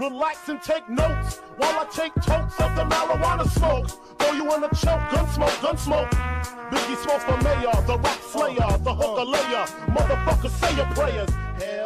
Relax and take notes while I take totes of the marijuana smoke. Throw you in a choke, gun smoke, gun smoke. Biggie smokes for mayor, the rap slayer, the hooker layer. Motherfucker, say your prayers. Hell